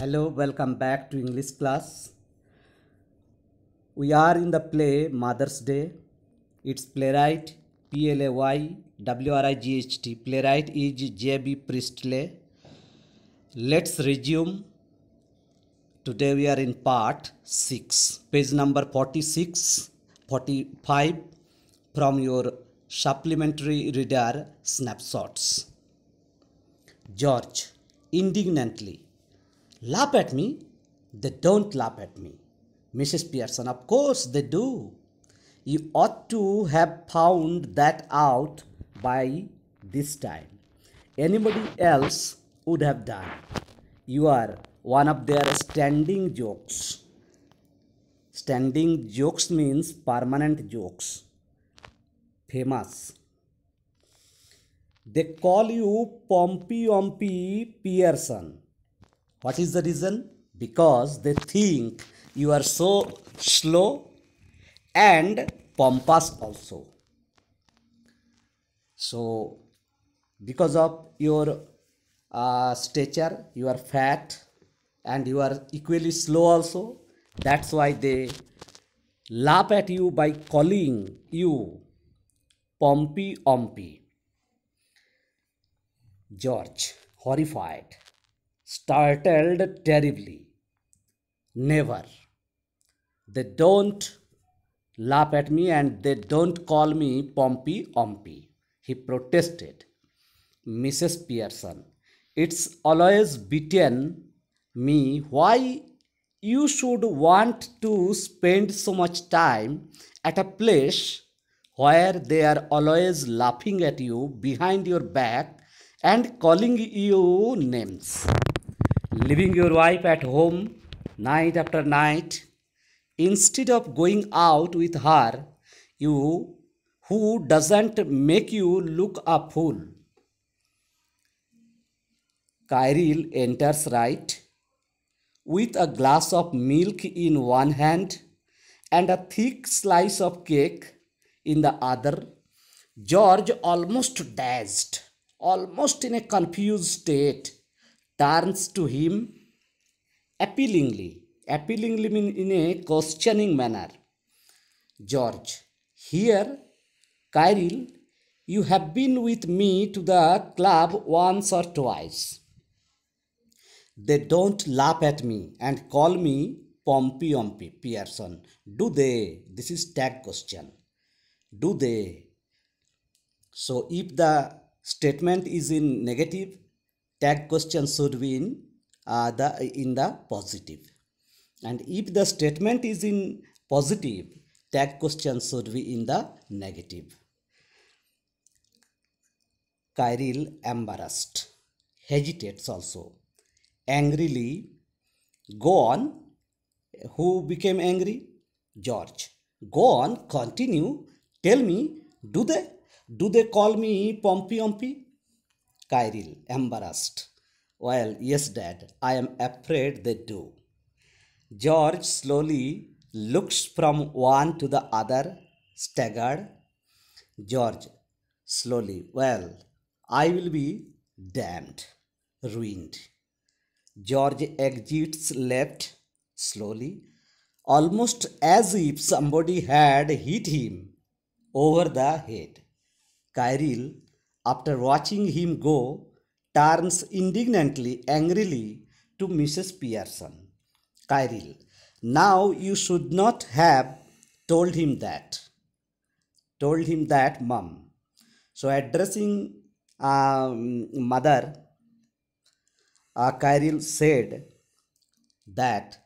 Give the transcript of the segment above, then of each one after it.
Hello, welcome back to English class. We are in the play Mother's Day. Its playwright P L A Y W R I G H T. Playwright is J B Priestley. Let's resume. Today we are in part 6, page number 46, 45 from your supplementary reader snapshots. George, indignantly, laugh at me? They don't laugh at me. Mrs. Pearson, of course they do. You ought to have found that out by this time. Anybody else would have done. You are one of their standing jokes. Standing jokes means permanent jokes. Famous. They call you Pompey Ompy Pearson. What is the reason? Because they think you are so slow and pompous also. So, because of your uh, stature, you are fat and you are equally slow also. That's why they laugh at you by calling you Pompey Ompy. George, horrified, startled terribly. Never. They don't laugh at me and they don't call me Pompey Ompy. He protested. Mrs. Pearson, it's always beaten me why you should want to spend so much time at a place where they are always laughing at you behind your back and calling you names. Leaving your wife at home night after night instead of going out with her, you who doesn't make you look a fool. Cyril enters right with a glass of milk in one hand and a thick slice of cake in the other. George, almost dazed, almost in a confused state, turns to him appealingly. Appealingly mean in a questioning manner. George, here, Cyril, you have been with me to the club once or twice. They don't laugh at me and call me Pompey Ompy Pearson. Do they? This is tag question. Do they? So if the statement is in negative, tag question should be in uh, the in the. And if the statement is in positive, tag question should be in the negative. Cyril embarrassed, hesitates also angrily. Go on. Who became angry? George. Go on, continue. Tell me, do they? Do they call me Pompey Ompy? Cyril, embarrassed. Well, yes, Dad, I am afraid they do. George slowly looks from one to the other, staggered. George, slowly, well, I will be damned, ruined. George exits left slowly, almost as if somebody had hit him over the head. Cyril, after watching him go, turns indignantly, angrily to Mrs. Pearson. Cyril, now you should not have told him that. Told him that, mum. So, addressing um, mother, uh, Cyril said that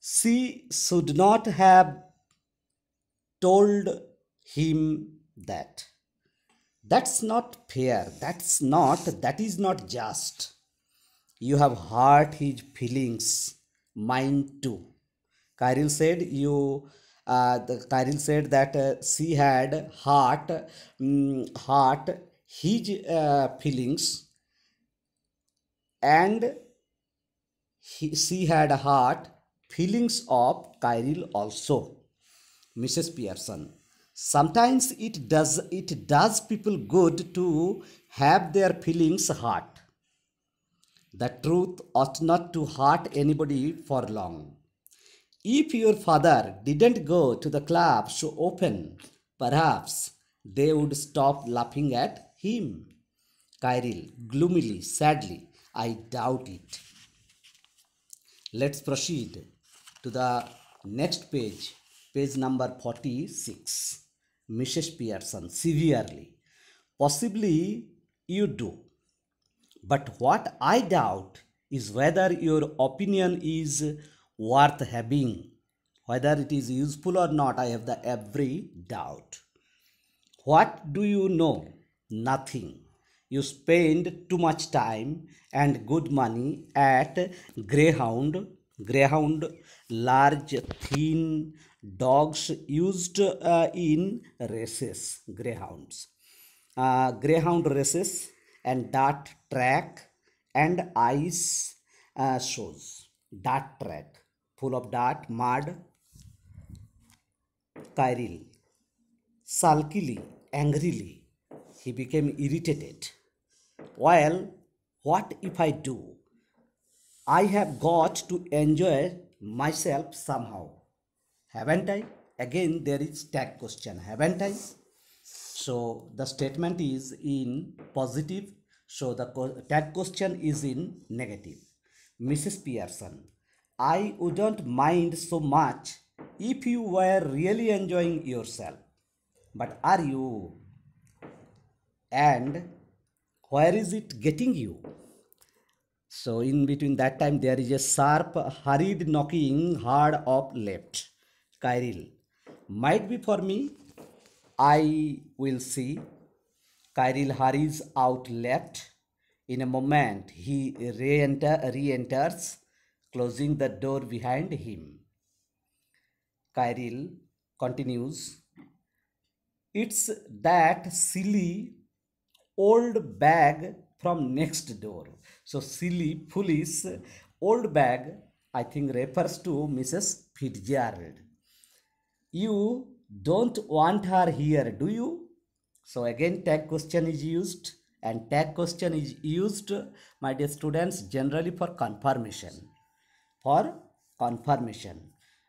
she should not have told him that. That's not fair. That's not, that is not just. You have hurt his feelings, mine too. Cyril said, you, uh, the, Cyril said that uh, she had hurt, um, hurt his uh, feelings and he, she had hurt feelings of Cyril also. Mrs. Pearson. Sometimes it does it does people good to have their feelings hurt. The truth ought not to hurt anybody for long. If your father didn't go to the club so often, perhaps they would stop laughing at him. Cyril, gloomily, sadly, I doubt it. Let's proceed to the next page, page number 46. Mrs. Pearson, severely. Possibly you do. But what I doubt is whether your opinion is worth having. Whether it is useful or not, I have the every doubt. What do you know? Nothing. You spend too much time and good money at Greyhound. Greyhound, large, thin dogs used uh, in races. Greyhounds. Uh, greyhound races and dart track and ice uh, shows. Dart track full of dart, mud. Cyril sulkily, angrily, he became irritated. Well, what if I do? I have got to enjoy myself somehow. Haven't I? Again, there is tag question. Haven't I? So the statement is in positive. So the tag question is in negative. Mrs. Pearson, I wouldn't mind so much if you were really enjoying yourself. But are you? And where is it getting you? So in between that time there is a sharp hurried knocking hard of left. Cyril. Might be for me. I will see. Cyril hurries out left. In a moment he re-enter, re-enters, closing the door behind him. Cyril continues. It's that silly old bag from next door. So silly, foolish, old bag, I think refers to Mrs. Fitzgerald. You don't want her here, do you? So again tag question is used and tag question is used, my dear students, generally for confirmation. For confirmation.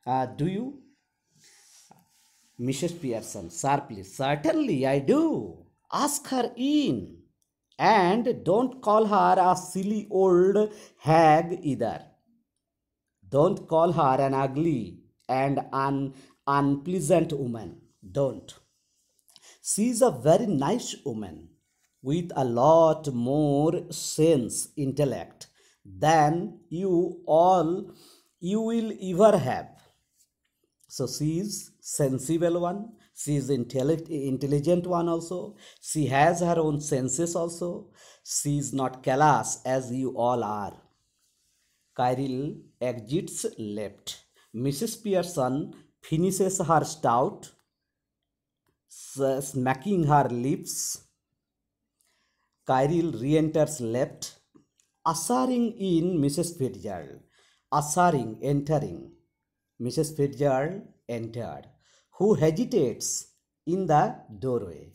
Uh, do you? Mrs. Pearson, sharply, certainly I do. Ask her in. And don't call her a silly old hag either. Don't call her an ugly and an unpleasant woman. Don't. She is a very nice woman with a lot more sense, intellect than you all you will ever have. So she is sensible one. She is intelli- intelligent one also. She has her own senses also. She is not callous as you all are. Cyril exits left. Mrs. Pearson finishes her stout, smacking her lips. Cyril re-enters left, ushering in Mrs. Fitzgerald. Ushering, entering. Mrs. Fitzgerald entered, who hesitates in the doorway.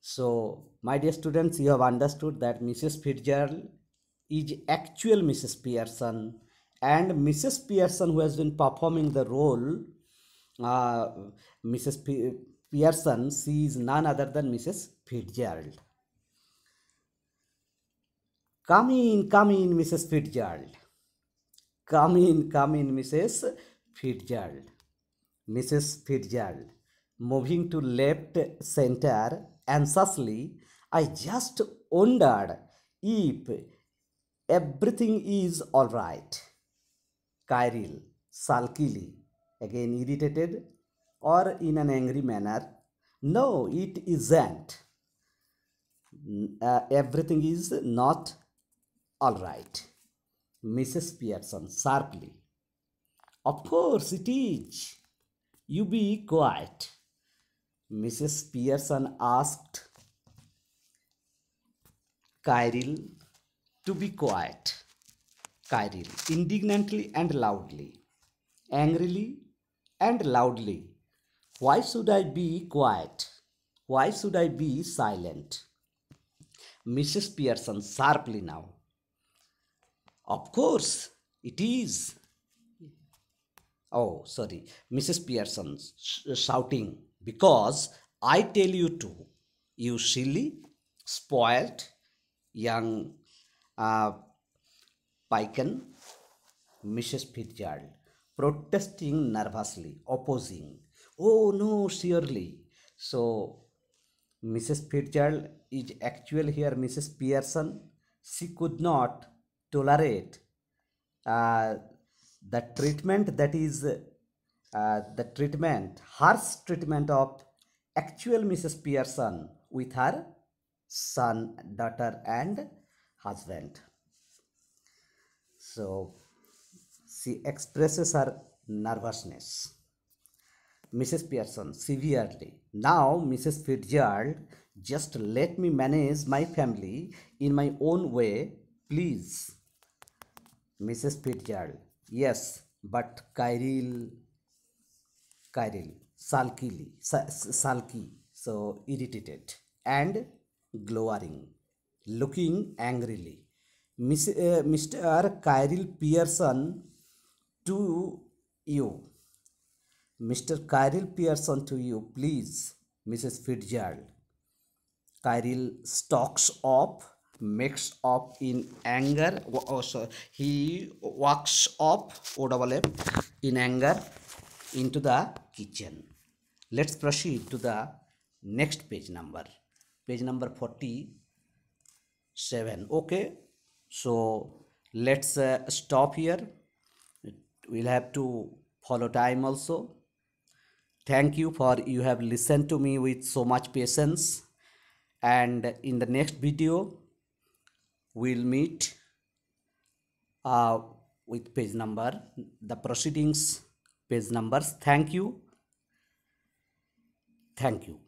So, my dear students, you have understood that Mrs. Fitzgerald is actual Mrs. Pearson, and Mrs. Pearson, who has been performing the role, uh, Mrs. P- Pearson, she is none other than Mrs. Fitzgerald. Come in, come in, Mrs. Fitzgerald. Come in, come in, Mrs. Fitzgerald. Mrs. Fitzgerald. Moving to left center anxiously, I just wondered if everything is all right. Cyril, sulkily, again irritated or in an angry manner. No, it isn't. Uh, everything is not all right. Mrs. Pearson sharply. Of course it is. You be quiet. Mrs. Pearson asked Cyril to be quiet. Cyril indignantly and loudly, angrily and loudly. Why should I be quiet? Why should I be silent? Mrs. Pearson sharply now. Of course, it is. Oh, sorry, Mrs. Pearson sh- shouting, because I tell you to, you silly, spoilt young uh, Piken, Mrs. Fitzgerald, protesting nervously, opposing. Oh no, surely. So, Mrs. Fitzgerald is actually here Mrs. Pearson. She could not tolerate uh, the treatment that is uh, the treatment, harsh treatment of actual Mrs. Pearson with her son, daughter, and husband. So she expresses her nervousness. Mrs. Pearson severely. Now, Mrs. Fitzgerald, just let me manage my family in my own way, please. Mrs. Fitzgerald, yes, but Cyril, Cyril, sulkily, sulky, so irritated and glowering, looking angrily. Miss, uh, Mr. Cyril Pearson, to you. Mr. Cyril Pearson to you, please, Mrs. Fitzgerald. Cyril stalks up, makes up in anger. wa- Oh, he walks up, O in anger into the kitchen. Let's proceed to the next page number. Page number 47. Okay, so let's uh, stop here. We'll have to follow time also. Thank you for you have listened to me with so much patience. And in the next video we'll meet uh, with page number the proceedings page numbers. Thank you. Thank you